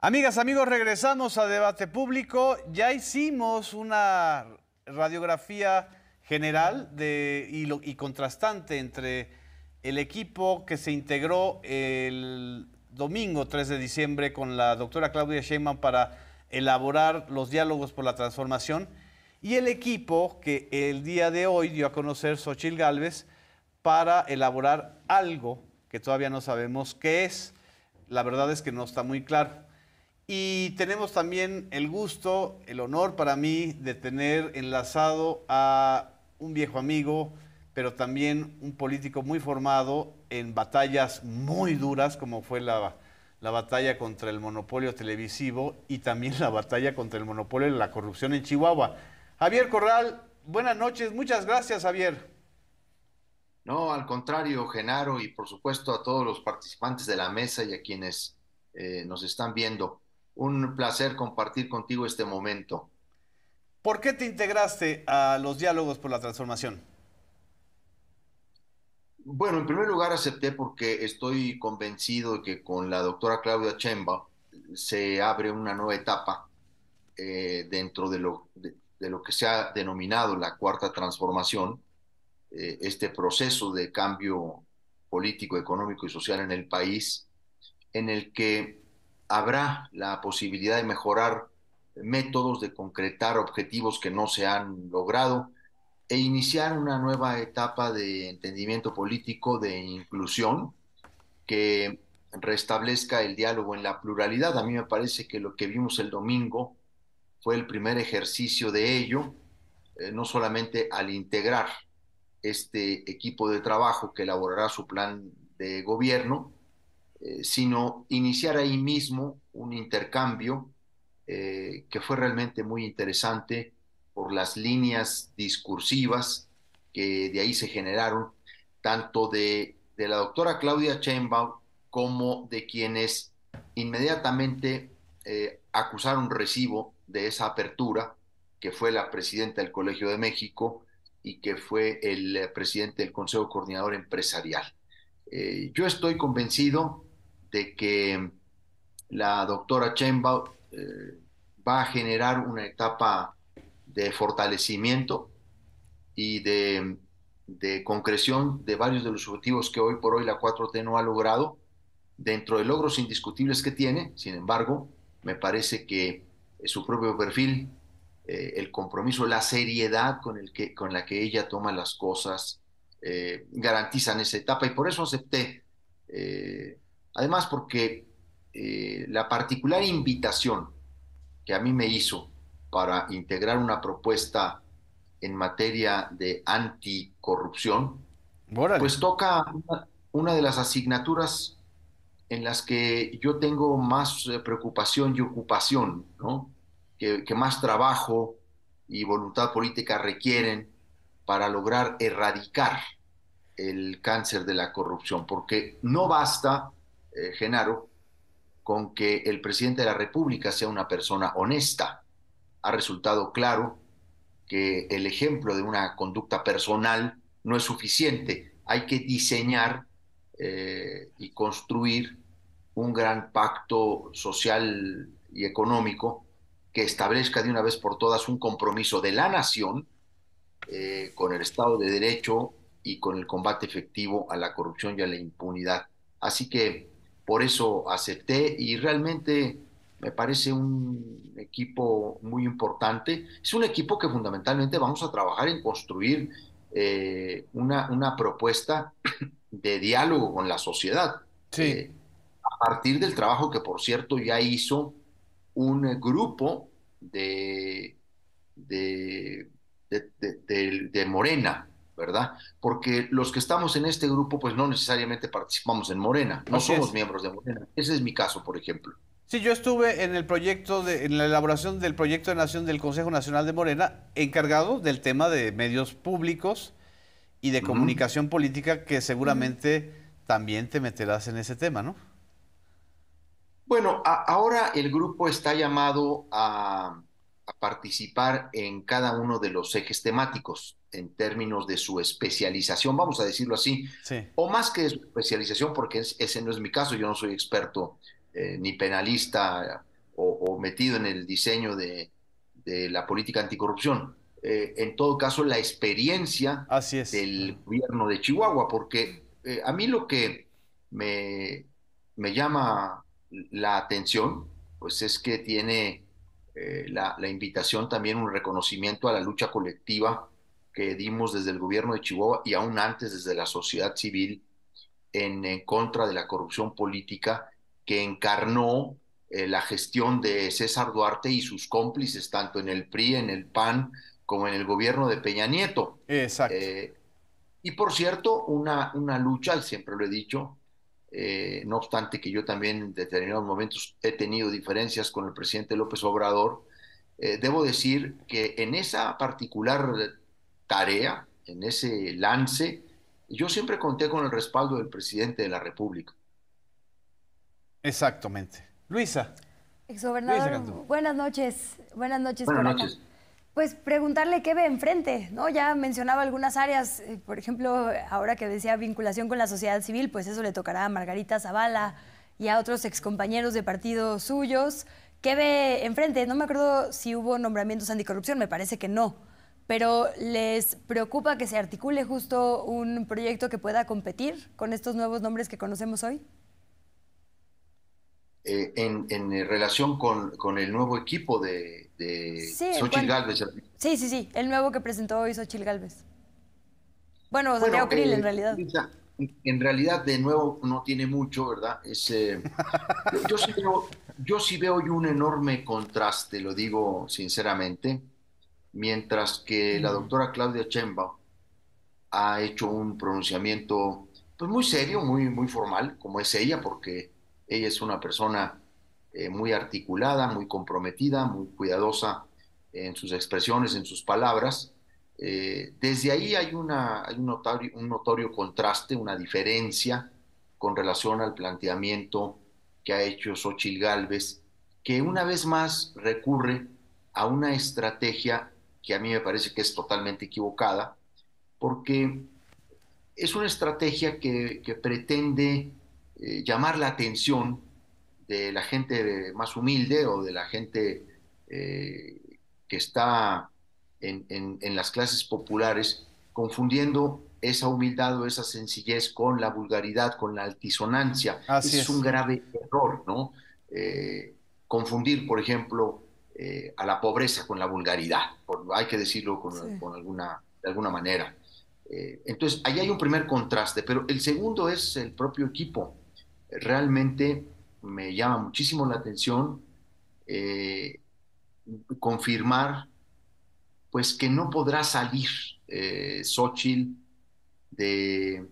Amigas, amigos, regresamos a debate público. Ya hicimos una radiografía general y, contrastante entre el equipo que se integró el domingo 3 de diciembre con la doctora Claudia Sheinbaum para elaborar los diálogos por la transformación y el equipo que el día de hoy dio a conocer Xochil Gálvez para elaborar algo que todavía no sabemos qué es. La verdad es que no está muy claro. Y tenemos también el gusto, el honor para mí de tener enlazado a un viejo amigo, pero también un político muy formado en batallas muy duras, como fue la, la batalla contra el monopolio televisivo y también la batalla contra el monopolio de la corrupción en Chihuahua. Javier Corral, buenas noches, muchas gracias Javier. No, al contrario, Genaro, y por supuesto a todos los participantes de la mesa y a quienes eh, nos están viendo un placer compartir contigo este momento. ¿Por qué te integraste a los diálogos por la transformación? Bueno, en primer lugar acepté porque estoy convencido de que con la doctora Claudia Chemba se abre una nueva etapa eh, dentro de lo, de, lo, que se ha denominado la cuarta transformación, eh, este proceso de cambio político, económico y social en el país, en el que habrá la posibilidad de mejorar métodos, de concretar objetivos que no se han logrado e iniciar una nueva etapa de entendimiento político, de inclusión, que restablezca el diálogo en la pluralidad. A mí me parece que lo que vimos el domingo fue el primer ejercicio de ello, eh, no solamente al integrar este equipo de trabajo que elaborará su plan de gobierno, eh, sino iniciar ahí mismo un intercambio eh, que fue realmente muy interesante por las líneas discursivas que de ahí se generaron, tanto de, de la doctora Claudia Sheinbaum como de quienes inmediatamente eh, acusaron recibo de esa apertura, que fue la presidenta del Colegio de México y que fue el presidente del Consejo Coordinador Empresarial. yo estoy convencido de que la doctora Chemba eh, va a generar una etapa de fortalecimiento y de, concreción de varios de los objetivos que hoy por hoy la 4T no ha logrado, dentro de logros indiscutibles que tiene, sin embargo, me parece que su propio perfil, eh, el compromiso, la seriedad con, el que, con la que ella toma las cosas, eh, garantizan esa etapa y por eso acepté Además, porque eh, la particular invitación que a mí me hizo para integrar una propuesta en materia de anticorrupción, pues toca una, de las asignaturas en las que yo tengo más eh, preocupación y ocupación, ¿no? que, que más trabajo y voluntad política requieren para lograr erradicar el cáncer de la corrupción, porque no basta eh, Genaro, con que el presidente de la República sea una persona honesta. Ha resultado claro que el ejemplo de una conducta personal no es suficiente. Hay que diseñar eh, y construir un gran pacto social y económico que establezca de una vez por todas un compromiso de la nación eh, con el Estado de Derecho y con el combate efectivo a la corrupción y a la impunidad. Así que por eso acepté y realmente me parece un equipo muy importante. Es un equipo que fundamentalmente vamos a trabajar en construir eh, una, una, propuesta de diálogo con la sociedad. Sí. Eh, a partir del trabajo que, por cierto, ya hizo un grupo de, de, de, de Morena, ¿verdad? Porque los que estamos en este grupo, pues no necesariamente participamos en Morena, no somos miembros de Morena. Ese es mi caso, por ejemplo. Sí, yo estuve en el proyecto, de, en la elaboración del proyecto de nación del Consejo Nacional de Morena, encargado del tema de medios públicos y de comunicación política, que seguramente también te meterás en ese tema, ¿no? Bueno, ahora el grupo está llamado a a participar en cada uno de los ejes temáticos en términos de su especialización, vamos a decirlo así, o más que su especialización, porque ese no es mi caso, yo no soy experto eh, ni penalista o, metido en el diseño de, la política anticorrupción. Eh, en todo caso, la experiencia del gobierno de Chihuahua, porque eh, a mí lo que me, me, llama la atención, pues es que tiene la, la, invitación también un reconocimiento a la lucha colectiva que dimos desde el gobierno de Chihuahua y aún antes desde la sociedad civil en, contra de la corrupción política que encarnó eh, la gestión de César Duarte y sus cómplices, tanto en el PRI, en el PAN, como en el gobierno de Peña Nieto. Exacto. Eh, y por cierto, una, una lucha, y siempre lo he dicho, eh, no obstante que yo también en determinados momentos he tenido diferencias con el presidente López Obrador, debo decir que en esa particular tarea, en ese lance, yo siempre conté con el respaldo del presidente de la República. Exactamente. Luisa. Exgobernador, buenas noches. Buenas noches. Buenas noches. Pues preguntarle qué ve enfrente, ¿no? Ya mencionaba algunas áreas, eh, por ejemplo, ahora que decía vinculación con la sociedad civil, pues eso le tocará a Margarita Zavala y a otros excompañeros de partidos suyos. ¿Qué ve enfrente? No me acuerdo si hubo nombramientos anticorrupción, me parece que no pero ¿les preocupa que se articule justo un proyecto que pueda competir con estos nuevos nombres que conocemos hoy? Eh, en, relación con, el nuevo equipo de, de Xochitl Galvez. Sí, sí, sí, el nuevo que presentó hoy Xochitl Galvez. Bueno, Santiago Krill en eh, realidad. En realidad, de nuevo, no tiene mucho, ¿verdad? Es, eh, yo, sí veo, yo sí veo un enorme contraste, lo digo sinceramente mientras que la doctora Claudia Chemba ha hecho un pronunciamiento pues muy serio, muy, muy formal, como es ella, porque ella es una persona eh, muy articulada, muy comprometida, muy cuidadosa en sus expresiones, en sus palabras. Eh, desde ahí hay, una, hay un, notorio, un notorio contraste, una diferencia con relación al planteamiento que ha hecho Xochil Gálvez, que una vez más recurre a una estrategia que a mí me parece que es totalmente equivocada, porque es una estrategia que, pretende eh, llamar la atención de la gente más humilde o de la gente eh, que está en, las clases populares, confundiendo esa humildad o esa sencillez con la vulgaridad, con la altisonancia. es, un grave error, ¿no? Eh, confundir, por ejemplo, eh, a la pobreza con la vulgaridad, hay que decirlo con, alguna, de alguna manera. Eh, entonces, ahí hay un primer contraste, pero el segundo es el propio equipo. Realmente me llama muchísimo la atención eh, confirmar pues que no podrá salir eh, Xochitl de,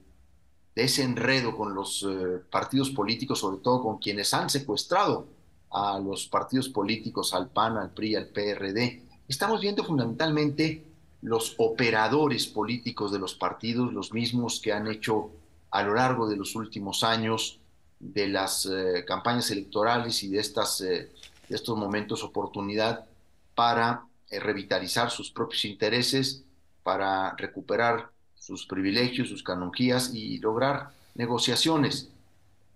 de, ese enredo con los partidos políticos, sobre todo con quienes han secuestrado a los partidos políticos, al PAN, al PRI, al PRD. Estamos viendo fundamentalmente los operadores políticos de los partidos, los mismos que han hecho a lo largo de los últimos años de las eh, campañas electorales y de, estas, eh, estos momentos oportunidad para eh, revitalizar sus propios intereses, para recuperar sus privilegios, sus canonjías y lograr negociaciones.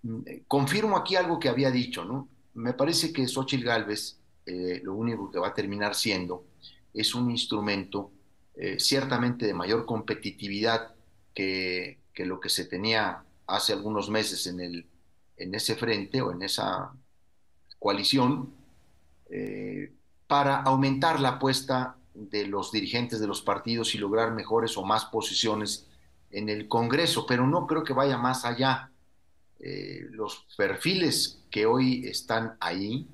Mm, confirmo aquí algo que había dicho, ¿no? Me parece que Xochitl Galvez eh, lo único que va a terminar siendo es un instrumento eh, ciertamente de mayor competitividad que, lo que se tenía hace algunos meses en, el, en ese frente o en esa coalición eh, para aumentar la apuesta de los dirigentes de los partidos y lograr mejores o más posiciones en el Congreso, pero no creo que vaya más allá. Los perfiles que hoy están ahí,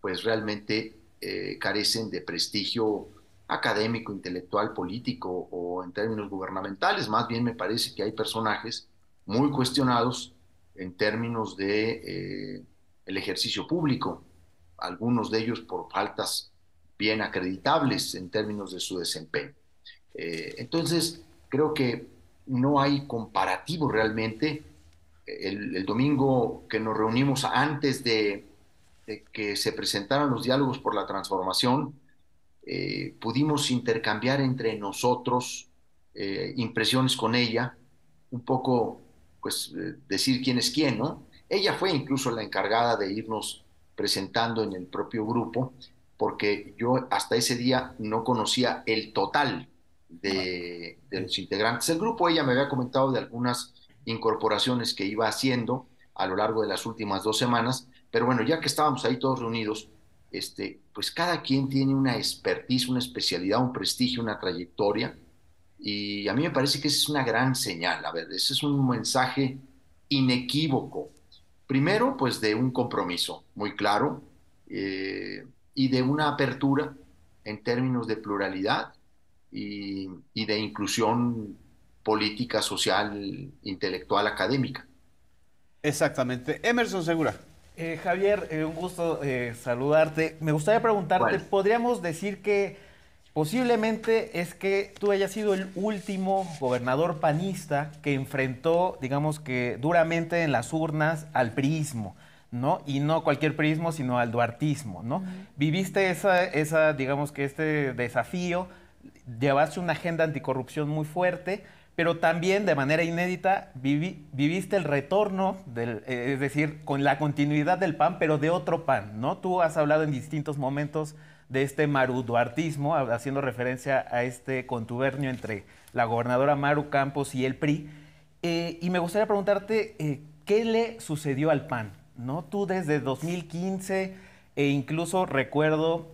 pues realmente eh, carecen de prestigio académico, intelectual, político o en términos gubernamentales. Más bien me parece que hay personajes muy cuestionados en términos de eh, el ejercicio público, algunos de ellos por faltas bien acreditables en términos de su desempeño. Eh, entonces, creo que no hay comparativo realmente el, domingo que nos reunimos antes de, que se presentaran los diálogos por la transformación, eh, pudimos intercambiar entre nosotros eh, impresiones con ella, un poco, pues, eh, decir quién es quién, ¿no? Ella fue incluso la encargada de irnos presentando en el propio grupo, porque yo hasta ese día no conocía el total de, de los integrantes del grupo. Ella me había comentado de algunas incorporaciones que iba haciendo a lo largo de las últimas dos semanas, pero bueno, ya que estábamos ahí todos reunidos, este, pues cada quien tiene una expertise, una especialidad, un prestigio, una trayectoria, y a mí me parece que esa es una gran señal, a ver, ese es un mensaje inequívoco. Primero, pues de un compromiso muy claro eh, y de una apertura en términos de pluralidad y, y de inclusión política, social, intelectual, académica. Exactamente. Emerson Segura. Eh, Javier, eh, un gusto eh, saludarte. Me gustaría preguntarte, ¿podríamos decir que posiblemente es que tú hayas sido el último gobernador panista que enfrentó, digamos que duramente en las urnas al priismo? ¿no? Y no cualquier prismo, sino al duartismo, ¿no? Viviste esa, esa, digamos que este desafío, llevaste una agenda anticorrupción muy fuerte, pero también de manera inédita viviste el retorno, eh, es decir, con la continuidad del PAN, pero de otro PAN, ¿no? Tú has hablado en distintos momentos de este maruduartismo, haciendo referencia a este contubernio entre la gobernadora Maru Campos y el PRI. Eh, y me gustaría preguntarte, eh, ¿qué le sucedió al PAN? ¿no? Tú desde 2015 e incluso recuerdo,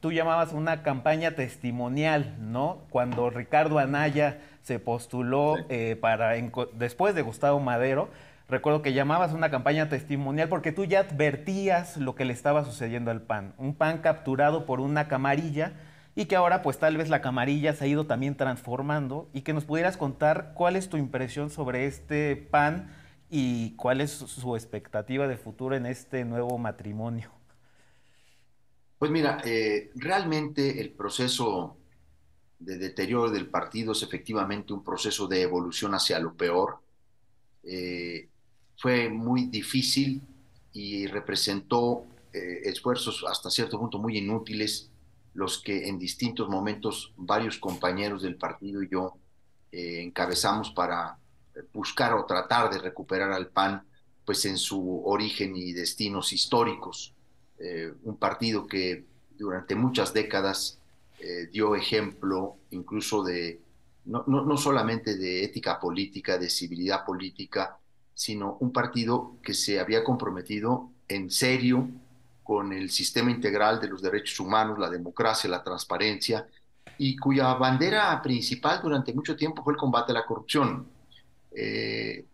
tú llamabas una campaña testimonial, ¿no? Cuando Ricardo Anaya se postuló eh, para después de Gustavo Madero. Recuerdo que llamabas una campaña testimonial porque tú ya advertías lo que le estaba sucediendo al PAN. Un PAN capturado por una camarilla y que ahora pues tal vez la camarilla se ha ido también transformando y que nos pudieras contar cuál es tu impresión sobre este PAN y cuál es su expectativa de futuro en este nuevo matrimonio. Pues mira, eh, realmente el proceso de deterioro del partido es efectivamente un proceso de evolución hacia lo peor. Eh, fue muy difícil y representó eh, esfuerzos hasta cierto punto muy inútiles, los que en distintos momentos varios compañeros del partido y yo encabezamos para buscar o tratar de recuperar al PAN pues en su origen y destinos históricos. Un partido que durante muchas décadas eh, dio ejemplo incluso de, no, no, solamente de ética política, de civilidad política, sino un partido que se había comprometido en serio con el sistema integral de los derechos humanos, la democracia, la transparencia, y cuya bandera principal durante mucho tiempo fue el combate a la corrupción. Eh,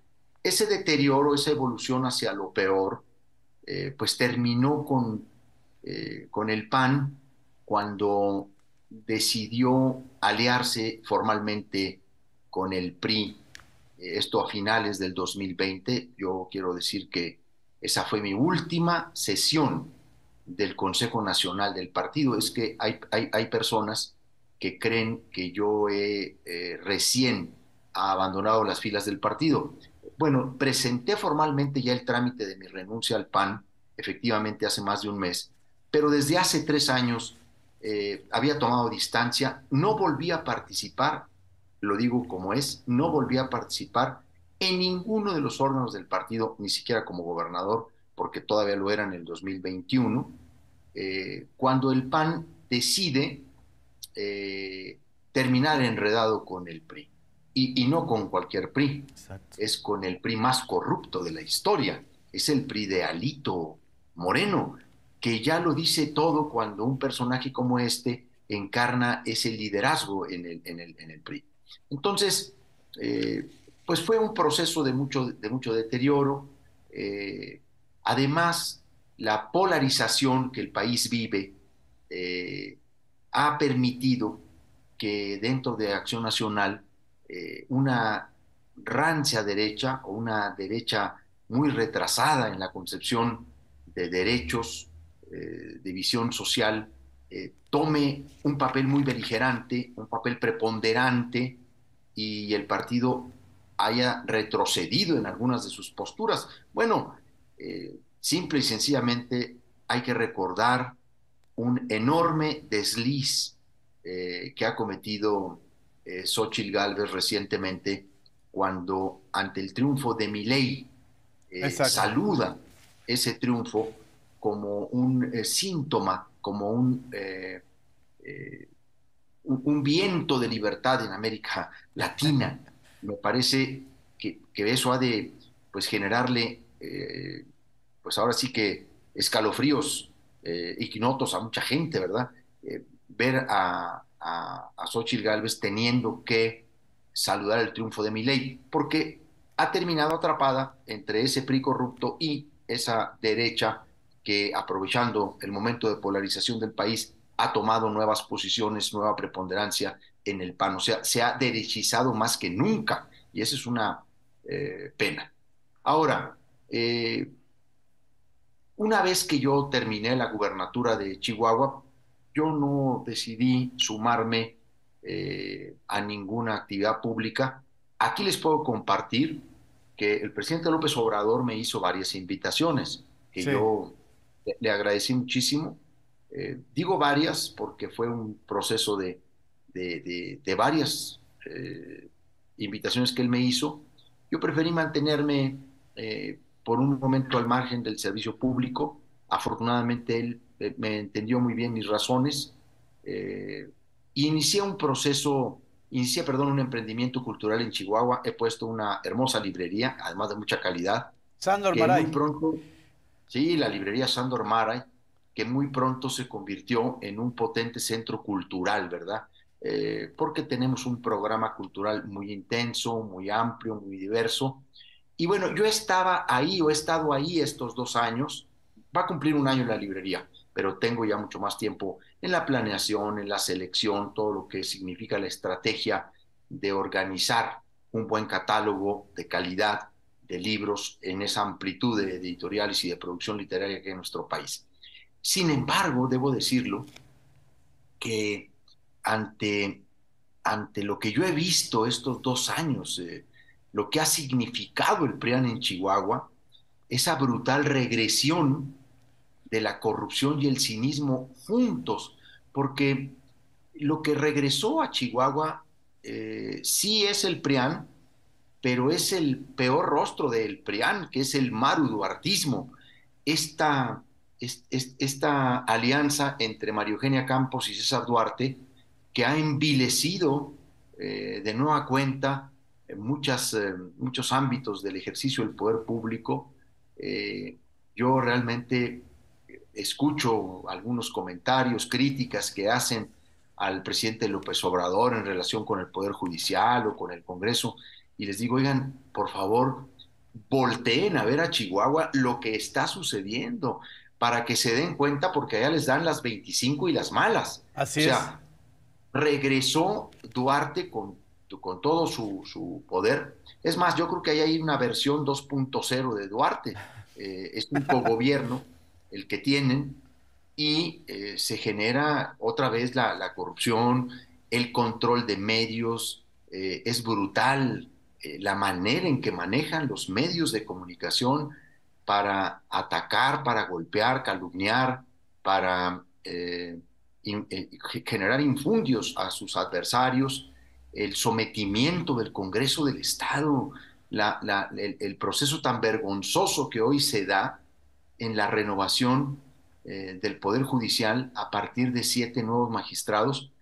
ese deterioro, esa evolución hacia lo peor, eh, pues terminó con, con el PAN cuando decidió aliarse formalmente con el PRI, eh, esto a finales del 2020. Yo quiero decir que esa fue mi última sesión del Consejo Nacional del partido. Es que hay, hay, personas que creen que yo he eh, recién abandonado las filas del partido. Bueno, presenté formalmente ya el trámite de mi renuncia al PAN, efectivamente hace más de un mes, pero desde hace tres años eh, había tomado distancia, no volvía a participar, lo digo como es, no volvía a participar en ninguno de los órganos del partido, ni siquiera como gobernador, porque todavía lo era en el 2021, eh, cuando el PAN decide eh, terminar enredado con el PRI. Y, no con cualquier PRI, es con el PRI más corrupto de la historia, es el PRI de Alito Moreno, que ya lo dice todo cuando un personaje como este encarna ese liderazgo en el, en el, en el PRI. Entonces, eh, pues fue un proceso de mucho, de mucho deterioro. Eh, además, la polarización que el país vive eh, ha permitido que dentro de Acción Nacional una rancia derecha o una derecha muy retrasada en la concepción de derechos eh, de visión social eh, tome un papel muy beligerante, un papel preponderante y el partido haya retrocedido en algunas de sus posturas. Bueno, eh, simple y sencillamente hay que recordar un enorme desliz que ha cometido Xochitl Galvez recientemente cuando ante el triunfo de Milei saluda ese triunfo como un síntoma, como un, un, viento de libertad en América Latina. Me parece que, que eso ha de pues, generarle, pues ahora sí que escalofríos ignotos a mucha gente, ¿verdad? ver a, a, a Xochitl Galvez teniendo que saludar el triunfo de Milei, porque ha terminado atrapada entre ese PRI corrupto y esa derecha que, aprovechando el momento de polarización del país, ha tomado nuevas posiciones, nueva preponderancia en el PAN. O sea, se ha derechizado más que nunca y esa es una eh, pena. Ahora, eh, una vez que yo terminé la gubernatura de Chihuahua, yo no decidí sumarme eh, a ninguna actividad pública. Aquí les puedo compartir que el presidente López Obrador me hizo varias invitaciones, que yo le agradecí muchísimo. Eh, digo varias porque fue un proceso de, de, varias eh, invitaciones que él me hizo. Yo preferí mantenerme por un momento al margen del servicio público. Afortunadamente él eh, me entendió muy bien mis razones. Eh, inicié un proceso, inicié, perdón, un emprendimiento cultural en Chihuahua. He puesto una hermosa librería, además de mucha calidad. Sandor Maray. Muy pronto, sí, la librería Sandor Maray, que muy pronto se convirtió en un potente centro cultural, ¿verdad? Eh, porque tenemos un programa cultural muy intenso, muy amplio, muy diverso. Y bueno, yo estaba ahí o he estado ahí estos dos años, va a cumplir un año la librería pero tengo ya mucho más tiempo en la planeación, en la selección, todo lo que significa la estrategia de organizar un buen catálogo de calidad de libros en esa amplitud de editoriales y de producción literaria que hay en nuestro país. Sin embargo, debo decirlo que ante, ante lo que yo he visto estos dos años, eh, lo que ha significado el PRIAN en Chihuahua, esa brutal regresión de la corrupción y el cinismo juntos, porque lo que regresó a Chihuahua eh, sí es el PRIAN, pero es el peor rostro del PRIAN, que es el maruduartismo. Esta, esta alianza entre María Eugenia Campos y César Duarte, que ha envilecido eh, de nueva cuenta muchas, eh, muchos ámbitos del ejercicio del poder público, yo realmente escucho algunos comentarios, críticas que hacen al presidente López Obrador en relación con el Poder Judicial o con el Congreso, y les digo, oigan, por favor, volteen a ver a Chihuahua lo que está sucediendo para que se den cuenta porque allá les dan las 25 y las malas. Así o sea, regresó Duarte con, con todo su, su, poder. Es más, yo creo que ahí hay una versión 2.0 de Duarte. Eh, es un cogobierno el que tienen, y eh, se genera otra vez la, corrupción, el control de medios, eh, es brutal eh, la manera en que manejan los medios de comunicación para atacar, para golpear, calumniar, para generar infundios a sus adversarios, el sometimiento del Congreso del Estado, el proceso tan vergonzoso que hoy se da en la renovación eh, del Poder Judicial a partir de siete nuevos magistrados,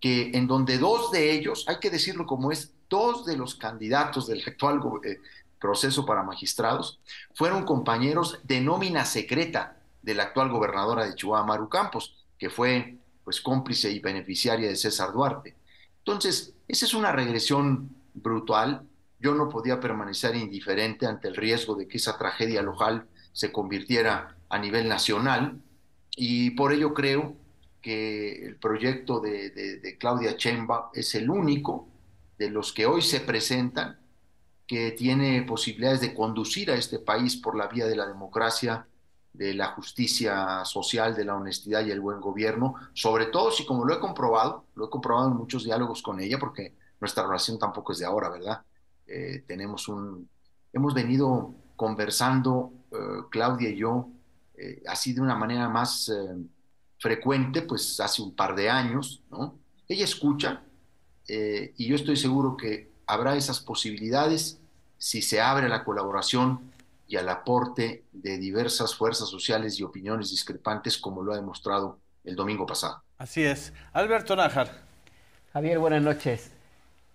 que en donde dos de ellos, hay que decirlo como es, dos de los candidatos del actual eh, proceso para magistrados fueron compañeros de nómina secreta de la actual gobernadora de Chihuahua, Maru Campos, que fue pues cómplice y beneficiaria de César Duarte. Entonces, esa es una regresión brutal. Yo no podía permanecer indiferente ante el riesgo de que esa tragedia local se convirtiera a nivel nacional y por ello creo que el proyecto de, Claudia Chemba es el único de los que hoy se presentan que tiene posibilidades de conducir a este país por la vía de la democracia, de la justicia social, de la honestidad y el buen gobierno, sobre todo si como lo he comprobado, lo he comprobado en muchos diálogos con ella, porque nuestra relación tampoco es de ahora, ¿verdad? Eh, tenemos un, hemos venido conversando eh, Claudia y yo, eh, así de una manera más eh, frecuente, pues hace un par de años, ¿no? Ella escucha y yo estoy seguro que habrá esas posibilidades si se abre la colaboración y al aporte de diversas fuerzas sociales y opiniones discrepantes, como lo ha demostrado el domingo pasado. Así es. Alberto Nájar. Javier, buenas noches.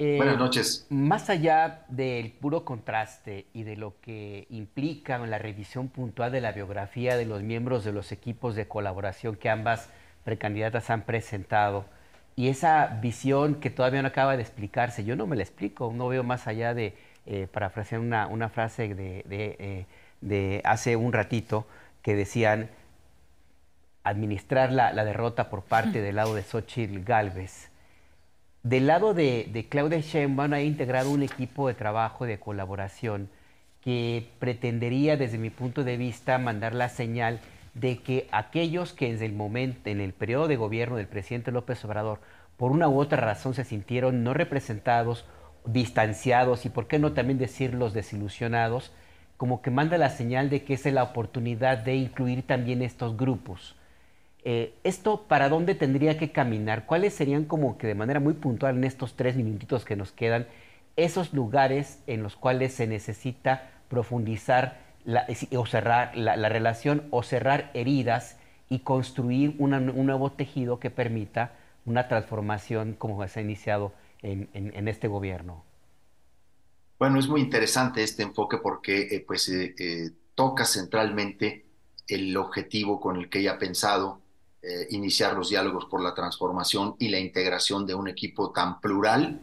Eh, buenas noches. Más allá del puro contraste y de lo que implica la revisión puntual de la biografía de los miembros de los equipos de colaboración que ambas precandidatas han presentado, y esa visión que todavía no acaba de explicarse, yo no me la explico, no veo más allá de, eh, parafrasear una, una frase de, de, eh, hace un ratito, que decían administrar la, la derrota por parte del lado de Xochitl Galvez. Del lado de, de Claudia Sheinbaum ha integrado un equipo de trabajo de colaboración que pretendería, desde mi punto de vista, mandar la señal de que aquellos que en el momento, en el periodo de gobierno del presidente López Obrador, por una u otra razón se sintieron no representados, distanciados y por qué no también decirlos desilusionados, como que manda la señal de que es la oportunidad de incluir también estos grupos. Eh, ¿Esto para dónde tendría que caminar? ¿Cuáles serían como que de manera muy puntual en estos tres minutitos que nos quedan esos lugares en los cuales se necesita profundizar o cerrar la, relación o cerrar heridas y construir un nuevo tejido que permita una transformación como se ha iniciado en, este gobierno? Bueno, es muy interesante este enfoque porque eh, pues, eh, eh, toca centralmente el objetivo con el que ella ha pensado iniciar los diálogos por la transformación y la integración de un equipo tan plural,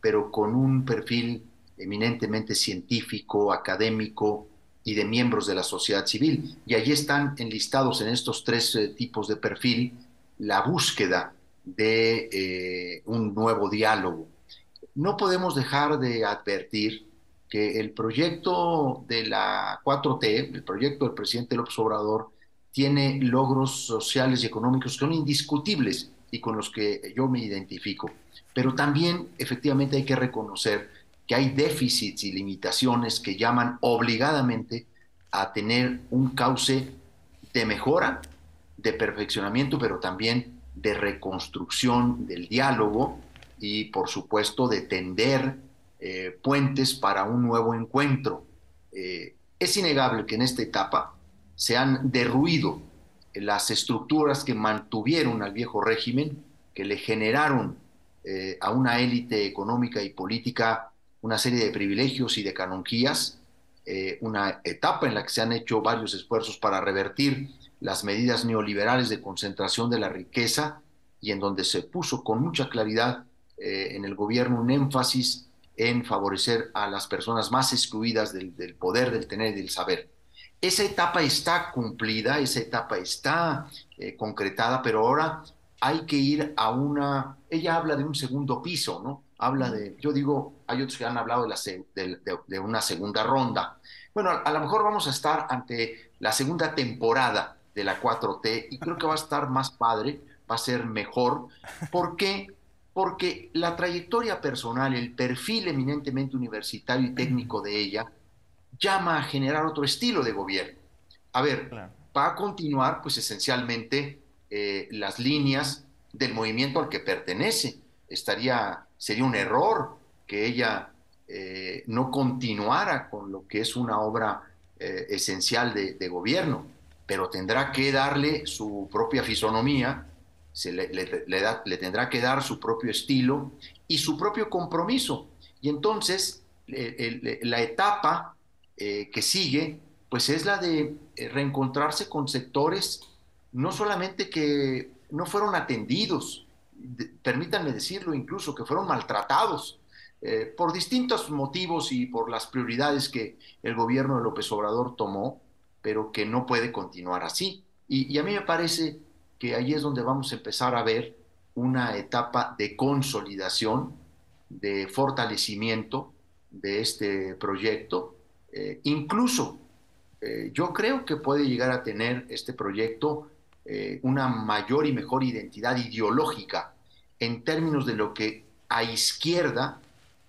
pero con un perfil eminentemente científico, académico, y de miembros de la sociedad civil. Y allí están enlistados en estos tres eh, tipos de perfil la búsqueda de eh, un nuevo diálogo. No podemos dejar de advertir que el proyecto de la 4T, el proyecto del presidente López Obrador, tiene logros sociales y económicos que son indiscutibles y con los que yo me identifico. Pero también efectivamente hay que reconocer que hay déficits y limitaciones que llaman obligadamente a tener un cauce de mejora, de perfeccionamiento, pero también de reconstrucción del diálogo y, por supuesto, de tender eh, puentes para un nuevo encuentro. Eh, es innegable que en esta etapa se han derruido las estructuras que mantuvieron al viejo régimen, que le generaron eh, a una élite económica y política una serie de privilegios y de canonquías, eh, una etapa en la que se han hecho varios esfuerzos para revertir las medidas neoliberales de concentración de la riqueza y en donde se puso con mucha claridad eh, en el gobierno un énfasis en favorecer a las personas más excluidas del, poder, del tener y del saber. Esa etapa está cumplida, esa etapa está eh, concretada, pero ahora hay que ir a una, ella habla de un segundo piso, ¿no? habla de, yo digo, hay otros que han hablado de, la, de, una segunda ronda. Bueno, a, lo mejor vamos a estar ante la segunda temporada de la 4T y creo que va a estar más padre, va a ser mejor. ¿Por qué? Porque la trayectoria personal, el perfil eminentemente universitario y técnico de ella, llama a generar otro estilo de gobierno. A ver, va a continuar, pues esencialmente, eh, las líneas del movimiento al que pertenece. Estaría sería un error que ella eh, no continuara con lo que es una obra eh, esencial de, gobierno, pero tendrá que darle su propia fisonomía, se le, le, tendrá que dar su propio estilo y su propio compromiso. Y entonces la etapa eh, que sigue, pues es la de reencontrarse con sectores no solamente que no fueron atendidos, permítanme decirlo incluso, que fueron maltratados eh, por distintos motivos y por las prioridades que el gobierno de López Obrador tomó, pero que no puede continuar así. Y, y a mí me parece que ahí es donde vamos a empezar a ver una etapa de consolidación, de fortalecimiento de este proyecto. Eh, incluso eh, yo creo que puede llegar a tener este proyecto eh, una mayor y mejor identidad ideológica en términos de lo que a izquierda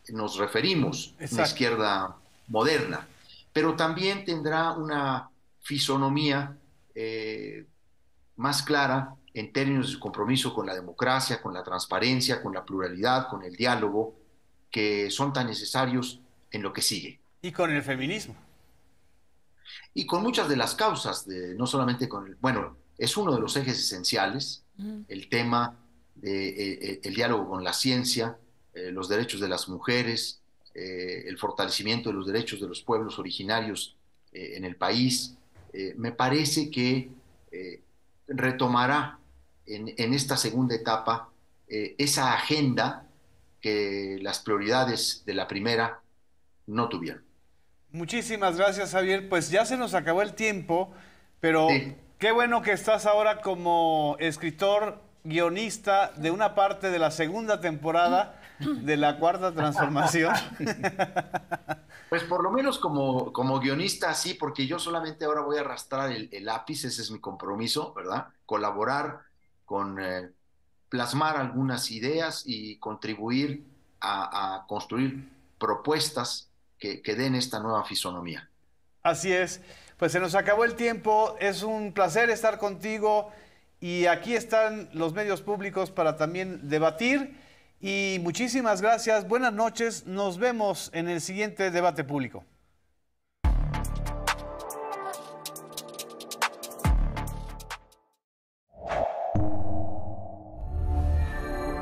nos referimos, una izquierda moderna, pero también tendrá una fisonomía más clara en términos de compromiso con la democracia, con la transparencia, con la pluralidad, con el diálogo, que son tan necesarios en lo que sigue. Y con el feminismo. y con muchas de las causas, de, no solamente con el, bueno, es uno de los ejes esenciales, el tema del de, el diálogo con la ciencia, los derechos de las mujeres, el fortalecimiento de los derechos de los pueblos originarios en el país, me parece que retomará en, en, esta segunda etapa esa agenda que las prioridades de la primera no tuvieron. Muchísimas gracias, Javier. Pues ya se nos acabó el tiempo, pero qué bueno que estás ahora como escritor, guionista de una parte de la segunda temporada de la cuarta transformación. Pues por lo menos como, como guionista, sí, porque yo solamente ahora voy a arrastrar el, lápiz, ese es mi compromiso, ¿verdad? Colaborar con eh, plasmar algunas ideas y contribuir a, construir propuestas que, den esta nueva fisonomía. Así es. Pues se nos acabó el tiempo. Es un placer estar contigo. Y aquí están los medios públicos para también debatir. Y muchísimas gracias. Buenas noches. Nos vemos en el siguiente debate público.